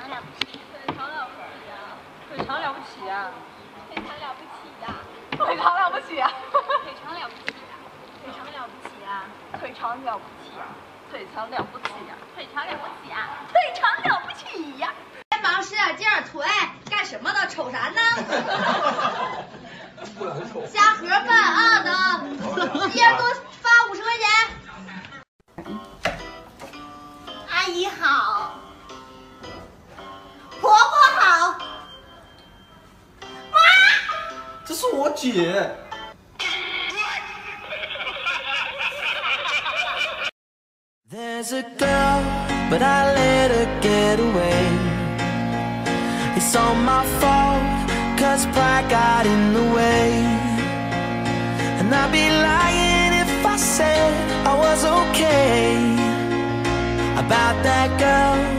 腿长了不起呀腿长了不起呀腿长了不起呀腿长了不起呀腿长了不起呀腿长了不起呀腿长了不起呀腿长了不起呀腿长了不起呀腿长了不起呀肩膀使点劲儿腿干什么呢瞅啥呢瞎盒饭啊都一人多发五十块钱阿姨好这是我姐。 There's a girl, but I let her get away. It's all my fault, cause pride got in the way. And I'd be lying if I said I was okay about that girl.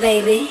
baby.